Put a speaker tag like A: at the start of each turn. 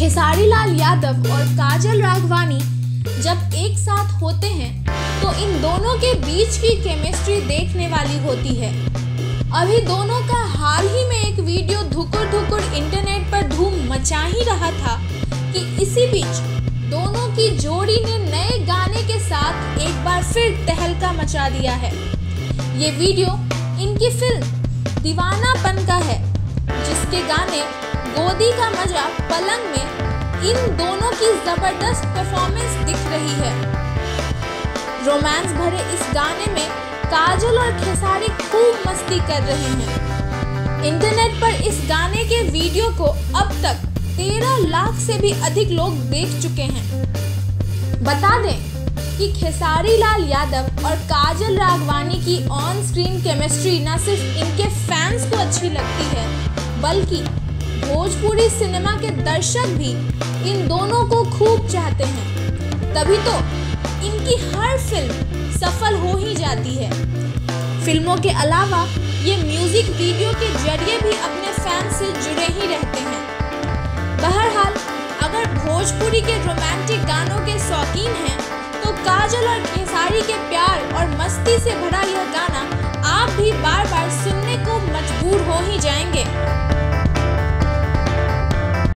A: खेसारी लाल यादव और काजल राघवानी जब एक साथ होते हैं तो इन दोनों के बीच की केमिस्ट्री देखने वाली होती है। अभी दोनों का हाल ही में एक वीडियो धुकुर धुकुर इंटरनेट पर धूम मचा ही रहा था कि इसी बीच दोनों की जोड़ी ने नए गाने के साथ एक बार फिर तहलका मचा दिया है। ये वीडियो इनकी फ़िल्म दीवाना दीवानापन का है। जिसके गाने, गोदी का मज़ा, पलंग में, इन दोनों की ज़बरदस्त परफॉर्मेंस दिख रही है। रोमांस भरे इस गाने में काजल और खेसारी खूब मस्ती कर रहे हैं। इंटरनेट पर इस गाने के वीडियो को अब तक 13 लाख से भी अधिक लोग देख चुके हैं। बता दें कि खेसारी लाल यादव और काजल राघवानी की ऑन स्क्रीन केमिस्ट्री न सिर्फ़ इनके फैंस को अच्छी लगती बल्कि भोजपुरी सिनेमा के दर्शक भी इन दोनों को खूब चाहते हैं। तभी तो इनकी हर फ़िल्म सफल हो ही जाती है। फ़िल्मों के अलावा ये म्यूज़िक वीडियो के ज़रिए भी अपने फ़ैन से जुड़े ही रहते हैं। बहरहाल, अगर भोजपुरी के रोमांटिक गानों के शौकीन हैं तो काजल और खेसारी के प्यार और मस्ती से भरा it.